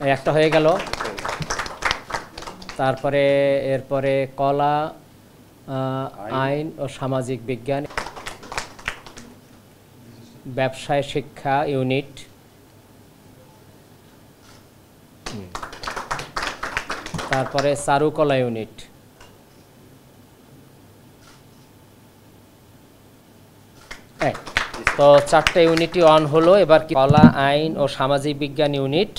একটা হয়ে গেল। তারপরে এরপরে কলা আইন। ও সামাজিক বিজ্ঞান। ব্যবসায় শিক্ষা ইউনিট। তারপরে চারুকলা ইউনিট। তো চারটে ইউনিটই অন হলো। এবার কি কলা আইন ও সামাজিক বিজ্ঞান ইউনিট।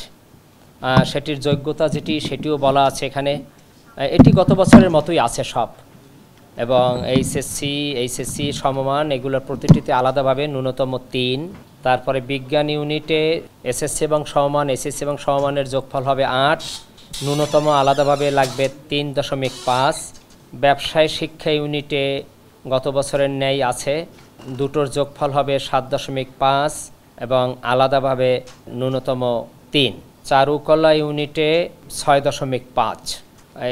সেটির যোগ্যতা যেটি, সেটিও বলা আছে এখানে। এটি গত বছরের মতোই আছে সব। এবং এইচএসসি এইচএসসি সমমান, এগুলোর প্রতিটিতে আলাদাভাবে ন্যূনতম তিন। তারপরে বিজ্ঞান ইউনিটে এসএসসি এবং সমমান, এসএসসি এবং সমমানের যোগফল হবে আট। ন্যূনতম আলাদাভাবে লাগবে তিন দশমিক পাঁচ। ব্যবসায় শিক্ষা ইউনিটে গত বছরের ন্যায় আছে। দুটোর যোগফল হবে সাত দশমিক পাঁচ এবং আলাদাভাবে ন্যূনতম তিন। চারুকলা ইউনিটে ছয় দশমিক পাঁচ।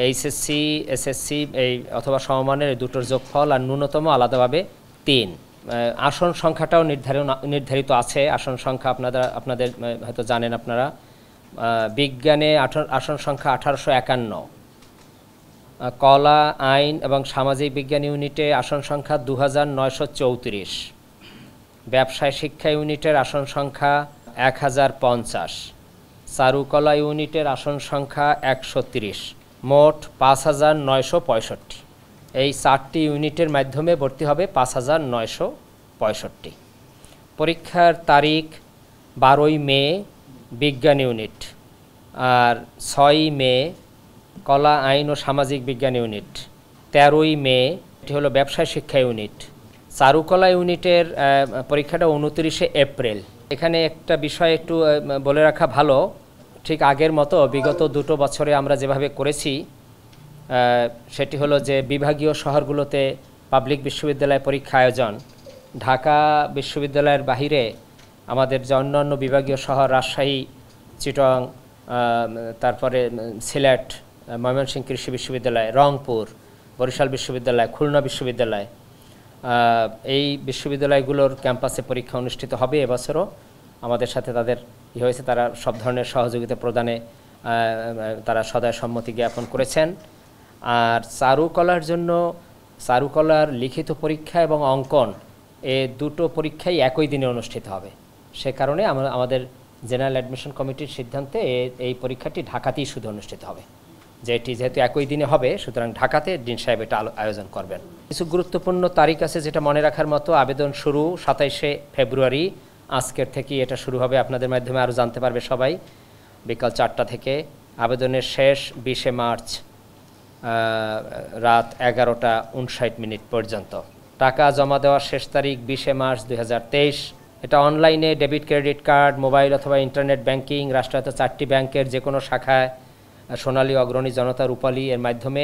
এইচএসসি, এসএসসি, এই অথবা সমমানের দুটোর যোগফল আর ন্যূনতম আলাদাভাবে তিন। আসন সংখ্যাটাও নির্ধারণ, নির্ধারিত আছে। আসন সংখ্যা আপনারা, আপনাদের হয়তো জানেন আপনারা। বিজ্ঞানে আসন সংখ্যা আঠারোশো একান্ন। কলা, আইন এবং সামাজিক বিজ্ঞান ইউনিটে আসন সংখ্যা দু হাজার নয়শো চৌত্রিশ। ব্যবসায় শিক্ষা ইউনিটের আসন সংখ্যা এক হাজার পঞ্চাশ। চারুকলা ইউনিটের আসন সংখ্যা একশো মোট পাঁচ হাজার নয়শো পঁয়ষট্টি। এই চারটি ইউনিটের মাধ্যমে ভর্তি হবে পাঁচ হাজার নয়শো পঁয়ষট্টি। পরীক্ষার তারিখ বারোই মে, বিজ্ঞান ইউনিট, আর ছয়ই মে, কলা, আইন ও সামাজিক বিজ্ঞান ইউনিট, তেরোই মে, এটি হলো ব্যবসায় শিক্ষা ইউনিট। চারুকলা ইউনিটের পরীক্ষাটা উনত্রিশে এপ্রিল। এখানে একটা বিষয় একটু বলে রাখা ভালো। ঠিক আগের মতো বিগত দুটো বছরে আমরা যেভাবে করেছি সেটি হলো যে বিভাগীয় শহরগুলোতে পাবলিক বিশ্ববিদ্যালয় পরীক্ষা আয়োজন। ঢাকা বিশ্ববিদ্যালয়ের বাহিরে আমাদের যে অন্যান্য বিভাগীয় শহর, রাজশাহী, চিটং তারপরে সিলেট, ময়মনসিংহ কৃষি বিশ্ববিদ্যালয়, রংপুর, বরিশাল বিশ্ববিদ্যালয়, খুলনা বিশ্ববিদ্যালয় এই বিশ্ববিদ্যালয়গুলোর ক্যাম্পাসে পরীক্ষা অনুষ্ঠিত হবে এবছরও। আমাদের সাথে তাদের ই হয়েছে, তারা সব ধরনের সহযোগিতা প্রদানে তারা সদয় সম্মতি জ্ঞাপন করেছেন। আর চারুকলার জন্য, চারুকলার লিখিত পরীক্ষা এবং অঙ্কন এ দুটো পরীক্ষাই একই দিনে অনুষ্ঠিত হবে। সে কারণে আমরা আমাদের জেনারেল অ্যাডমিশন কমিটির সিদ্ধান্তে এই পরীক্ষাটি ঢাকাতেই শুধু অনুষ্ঠিত হবে। যেটি যেহেতু একই দিনে হবে, সুতরাং ঢাকাতে ডিন সাহেব এটা আয়োজন করবেন। কিছু গুরুত্বপূর্ণ তারিখ আছে যেটা মনে রাখার মতো আবেদন শুরু সাতাইশে ফেব্রুয়ারি। আজকের থেকে এটা শুরু হবে, আপনাদের মাধ্যমে আরও জানতে পারবে সবাই। বিকাল চারটা থেকে। আবেদনের শেষ বিশে মার্চ রাত এগারোটা উনষাট মিনিট পর্যন্ত। টাকা জমা দেওয়ার শেষ তারিখ বিশে মার্চ দু হাজার তেইশ। এটা অনলাইনে ডেবিট, ক্রেডিট কার্ড, মোবাইল অথবা ইন্টারনেট ব্যাংকিং, রাষ্ট্রায়ত্ত চারটি ব্যাংকের যে কোনো শাখায় সোনালী অগ্রণী জনতা রূপালী এর মাধ্যমে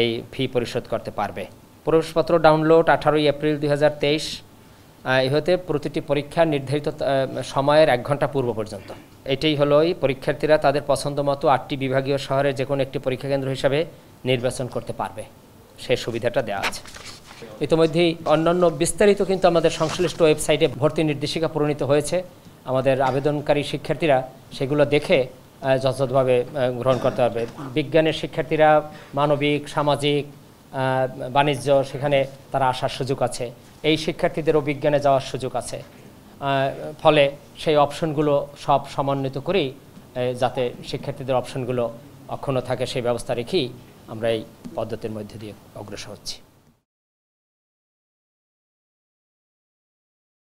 এই ফি পরিশোধ করতে পারবে। প্রবেশপত্র ডাউনলোড আঠারোই এপ্রিল দুই হাজার তেইশ ইহতে প্রতিটি পরীক্ষা নির্ধারিত সময়ের এক ঘণ্টা পূর্ব পর্যন্ত। এটাই হলো পরীক্ষার্থীরা তাদের পছন্দ মতো আটটি বিভাগীয় শহরে যে কোনো একটি পরীক্ষা কেন্দ্র হিসাবে নির্বাচন করতে পারবে। সেই সুবিধাটা দেওয়া আছে। ইতিমধ্যেই অন্যান্য বিস্তারিত কিন্তু আমাদের সংশ্লিষ্ট ওয়েবসাইটে ভর্তি নির্দেশিকা প্রণীত হয়েছে। আমাদের আবেদনকারী শিক্ষার্থীরা সেগুলো দেখে যথাযথভাবে গ্রহণ করতে পারবে বিজ্ঞানের শিক্ষার্থীরা মানবিক, সামাজিক বাণিজ্য, সেখানে তারা আসার সুযোগ আছে। এই শিক্ষার্থীদেরও বিজ্ঞানে যাওয়ার সুযোগ আছে। ফলে সেই অপশনগুলো সব সমন্বিত করেই যাতে শিক্ষার্থীদের অপশনগুলো অক্ষুণ্ণ থাকে, সেই ব্যবস্থা রেখেই আমরা এই পদ্ধতির মধ্যে দিয়ে অগ্রসর হচ্ছি।